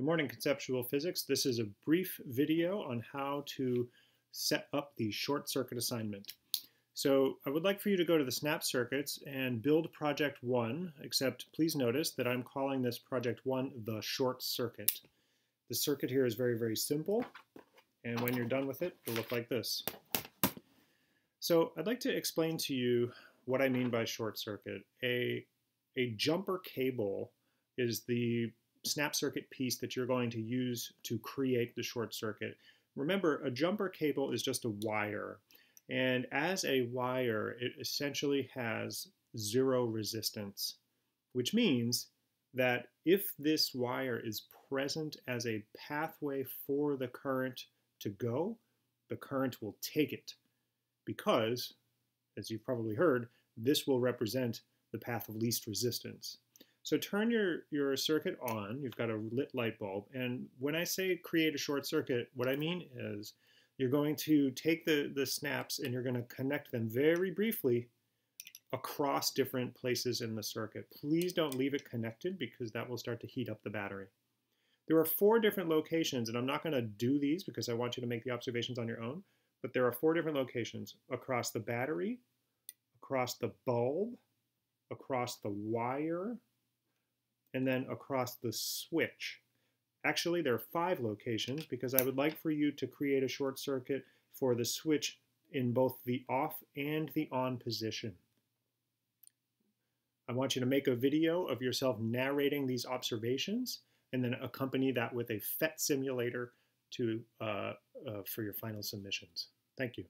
Good morning, Conceptual Physics. This is a brief video on how to set up the short circuit assignment. So I would like for you to go to the snap circuits and build project one, except please notice that I'm calling this project one the short circuit. The circuit here is very, very simple. And when you're done with it, it'll look like this. So I'd like to explain to you what I mean by short circuit. A, a jumper cable is the snap circuit piece that you're going to use to create the short circuit. Remember, a jumper cable is just a wire. And as a wire, it essentially has zero resistance, which means that if this wire is present as a pathway for the current to go, the current will take it because, as you've probably heard, this will represent the path of least resistance. So turn your, your circuit on, you've got a lit light bulb, and when I say create a short circuit, what I mean is you're going to take the, the snaps and you're going to connect them very briefly across different places in the circuit. Please don't leave it connected because that will start to heat up the battery. There are four different locations, and I'm not going to do these because I want you to make the observations on your own, but there are four different locations across the battery, across the bulb, across the wire, and then across the switch. Actually, there are five locations because I would like for you to create a short circuit for the switch in both the off and the on position. I want you to make a video of yourself narrating these observations and then accompany that with a PhET simulator to, uh, uh, for your final submissions. Thank you.